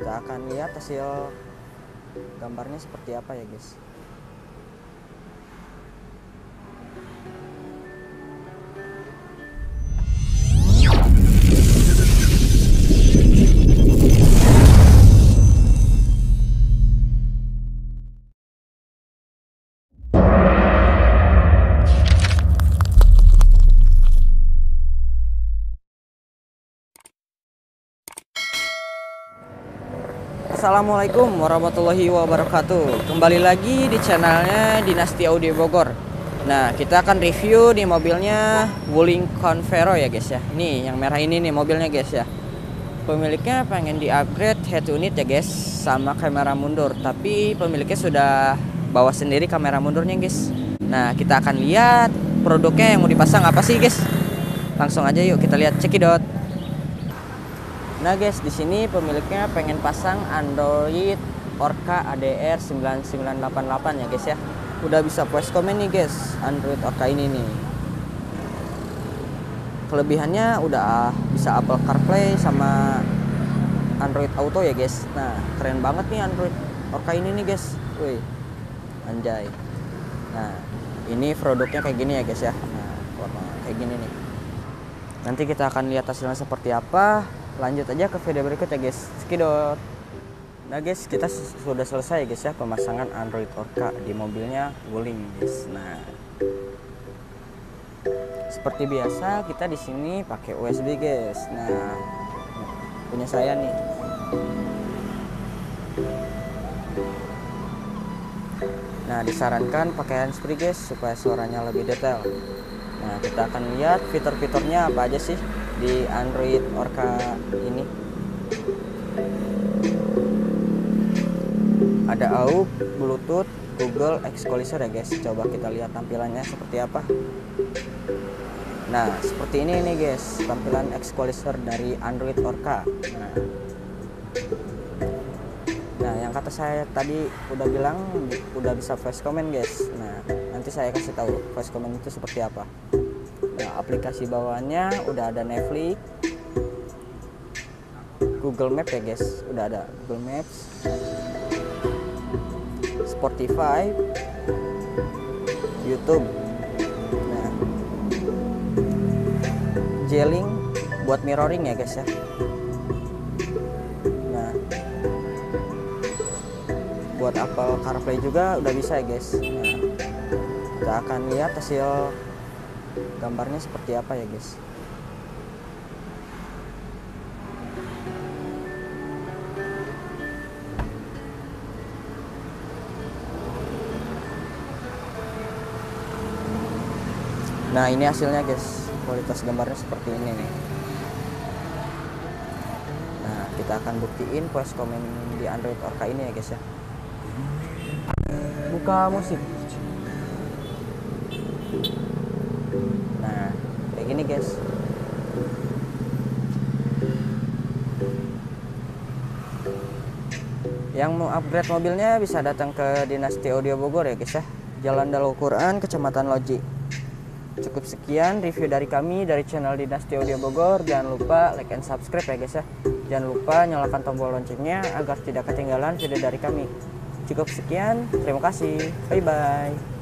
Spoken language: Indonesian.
kita akan lihat hasil gambarnya seperti apa ya guys Assalamualaikum warahmatullahi wabarakatuh. Kembali lagi di channelnya Dinasti Audio Bogor. Nah kita akan review di mobilnya Wuling Convero ya guys ya. Ini yang merah ini nih mobilnya guys ya. Pemiliknya pengen di upgrade head unit ya guys Sama kamera mundur. Tapi pemiliknya sudah bawa sendiri kamera mundurnya guys. Nah kita akan lihat produknya yang mau dipasang apa sih guys. Langsung aja yuk kita lihat. Cekidot Nah guys, di sini pemiliknya pengen pasang Android Orca ADR 9988 ya guys ya. Udah bisa voice comment nih guys, Android Orca ini nih. Kelebihannya udah bisa Apple CarPlay sama Android Auto ya guys. Nah, keren banget nih Android Orca ini nih guys. Wih. Anjay. Nah, ini produknya kayak gini ya guys ya. Nah, warna kayak gini nih. Nanti kita akan lihat hasilnya seperti apa lanjut aja ke video berikut ya guys. Skidot. Nah guys kita sudah selesai guys ya pemasangan Android Orca di mobilnya Wuling guys. Nah. Seperti biasa kita di sini pakai USB guys. Nah punya saya nih. Nah disarankan pakai handsfree guys supaya suaranya lebih detail. Nah kita akan lihat fitur-fiturnya apa aja sih di Android Orca ini. Ada AUX, Bluetooth, Google Equalizer ya guys. Coba kita lihat tampilannya seperti apa. Nah seperti ini nih guys. Tampilan Equalizer dari Android Orca. Nah Nah, yang kata saya tadi udah bilang udah bisa voice comment, guys. Nah, nanti saya kasih tahu voice comment itu seperti apa. Nah, aplikasi bawaannya udah ada Netflix, Google Map ya, guys. Udah ada Google Maps, Spotify, YouTube. Nah, J-Link buat mirroring ya, guys ya. buat Apple CarPlay juga udah bisa ya guys nah, kita akan lihat hasil gambarnya seperti apa ya guys? Nah ini hasilnya guys. Kualitas gambarnya seperti ini nih. Nah kita akan buktiin voice comment di Android Orca ini ya guys ya. Buka musik kayak gini guys. Yang mau upgrade mobilnya bisa datang ke Dinasti Audio Bogor ya guys ya. Jalan Dalau Quran Kecamatan Loji. Cukup sekian review dari kami dari channel Dinasti Audio Bogor. Jangan lupa like and subscribe ya guys ya. Jangan lupa nyalakan tombol loncengnya agar tidak ketinggalan video dari kami. Cukup sekian, terima kasih. Bye bye.